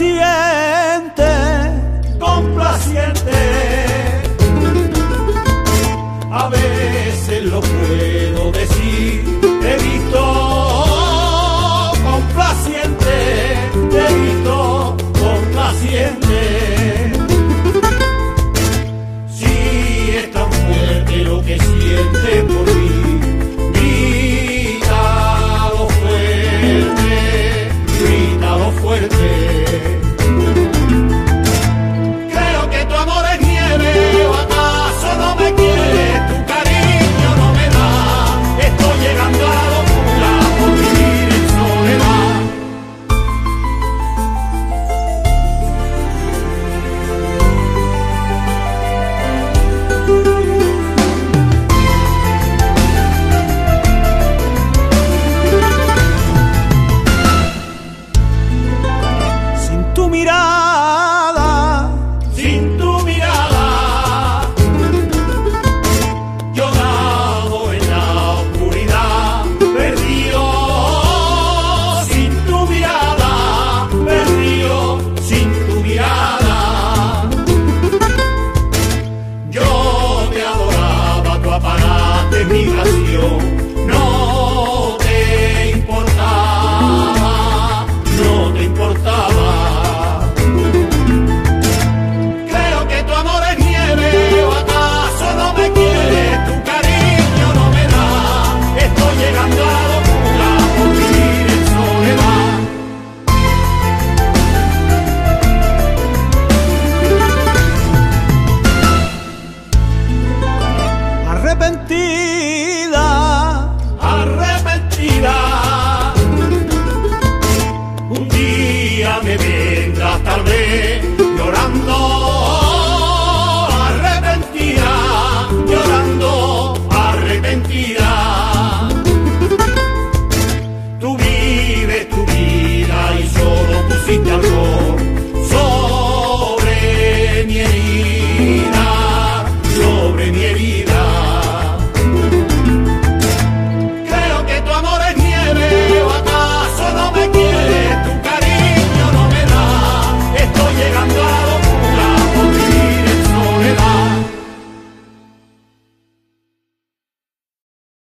complaciente, complaciente. A veces lo fue. fuerte.